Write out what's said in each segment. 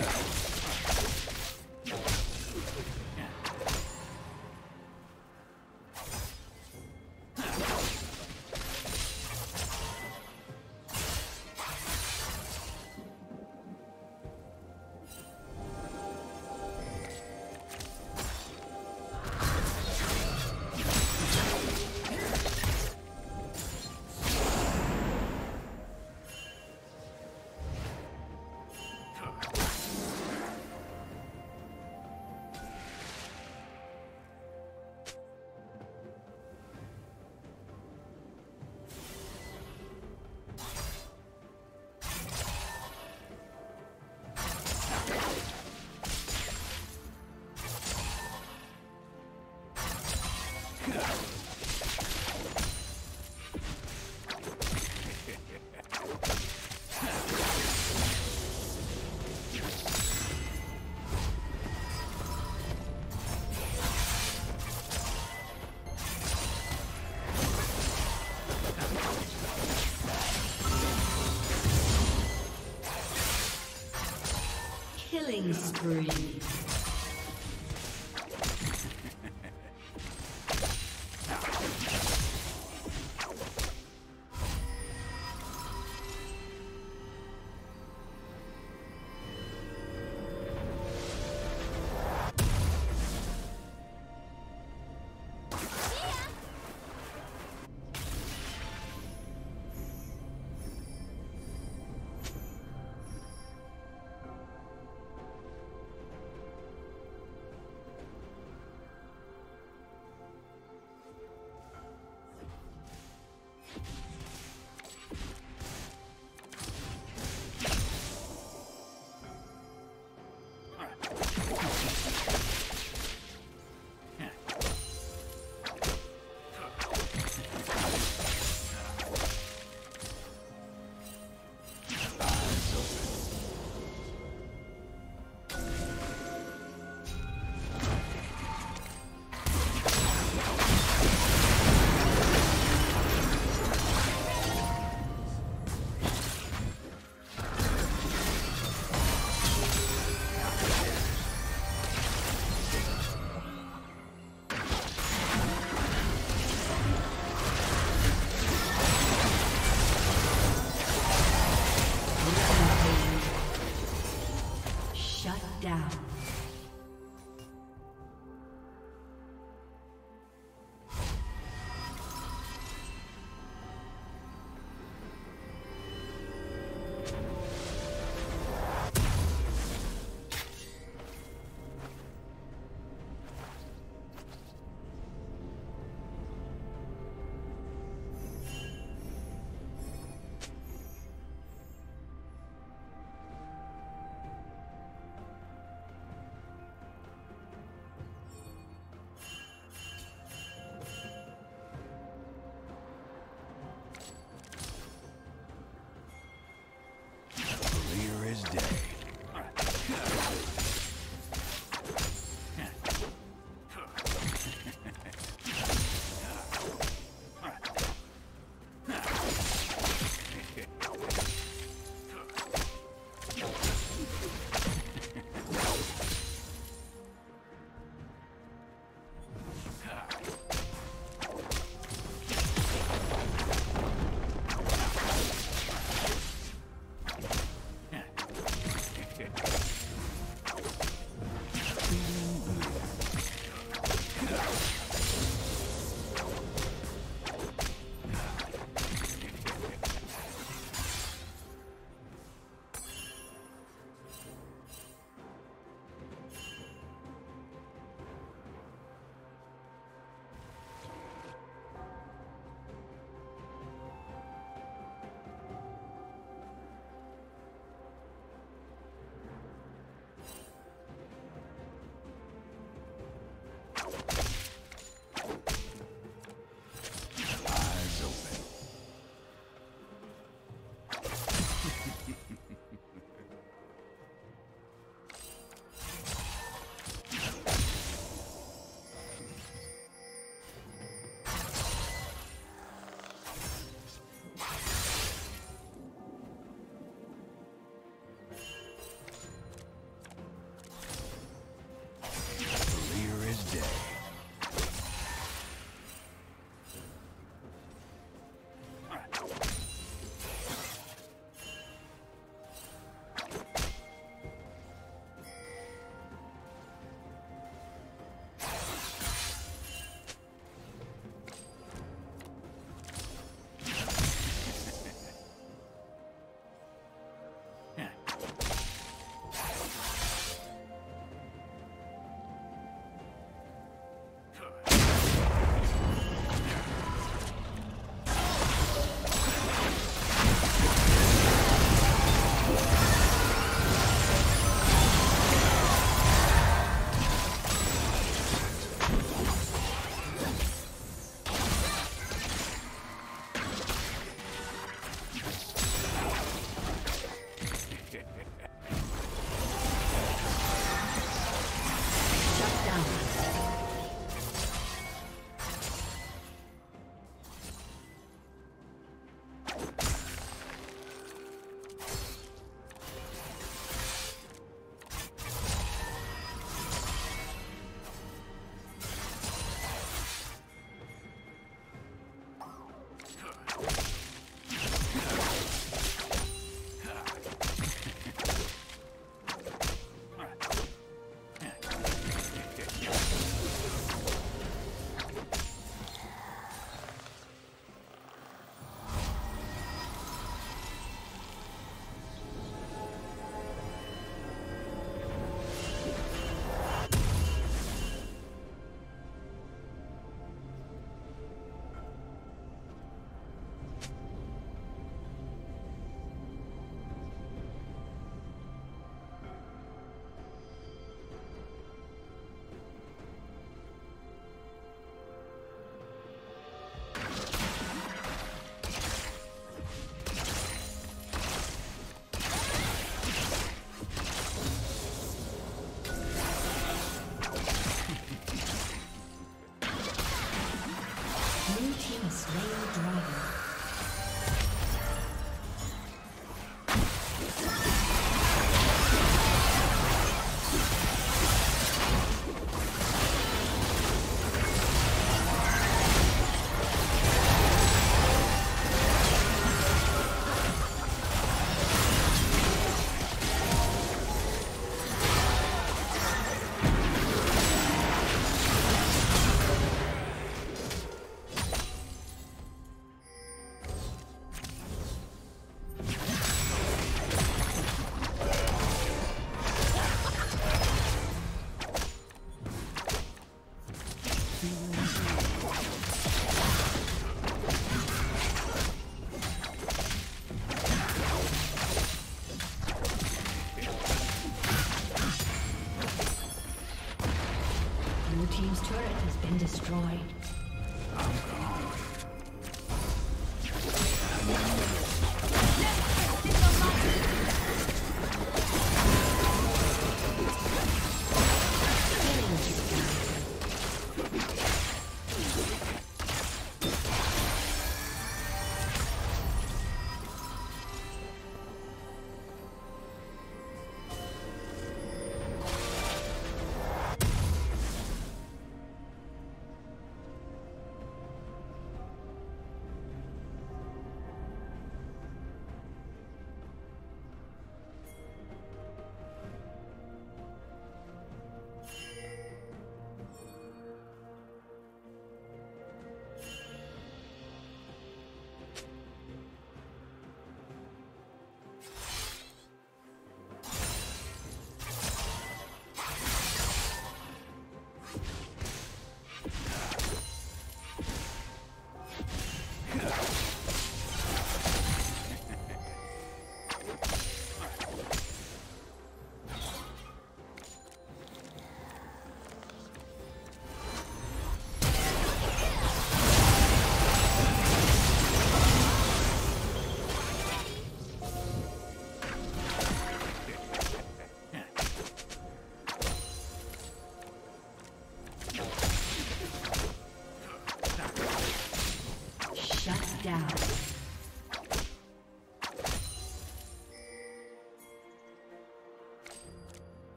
Let's go. Killing spree.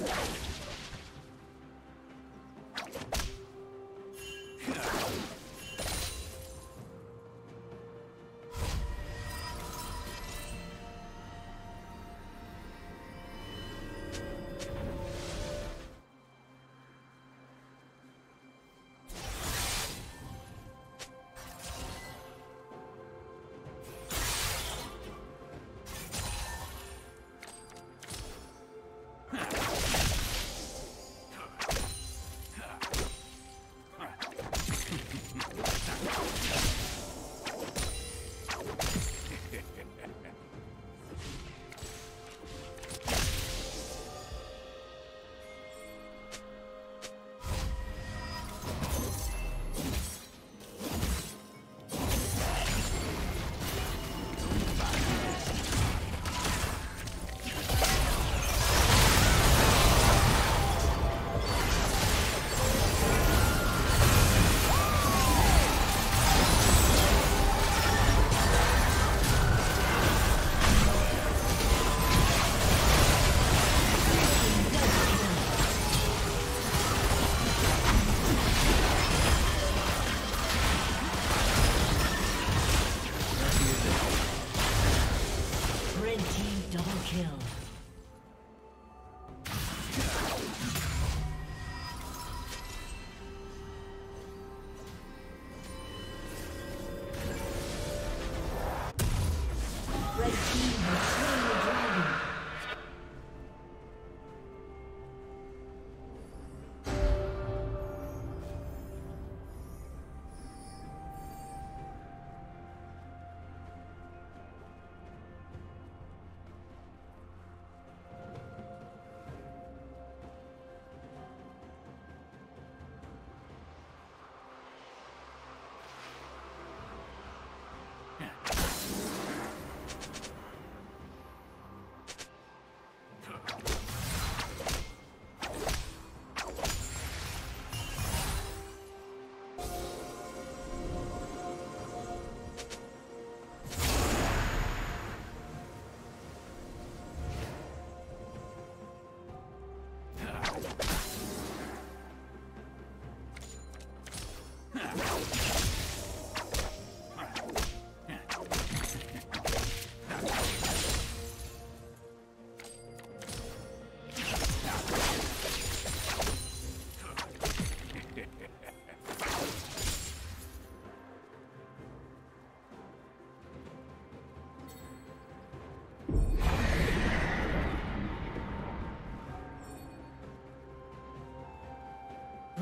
Yeah.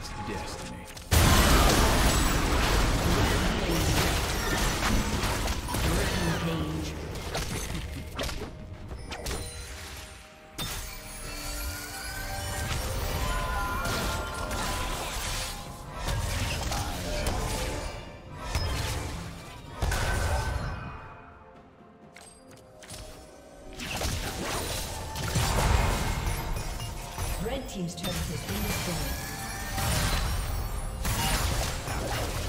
It's destiny. Team's turret has been destroyed. Clear as day. Eyes open.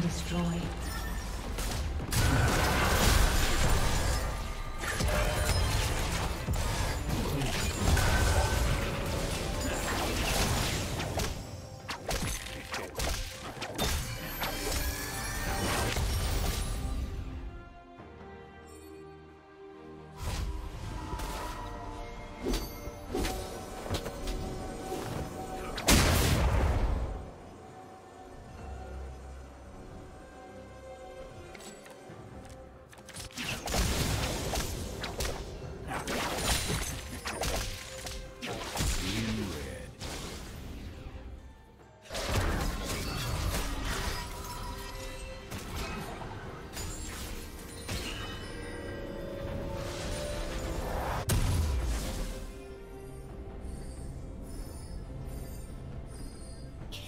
Destroyed.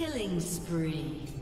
Killing spree.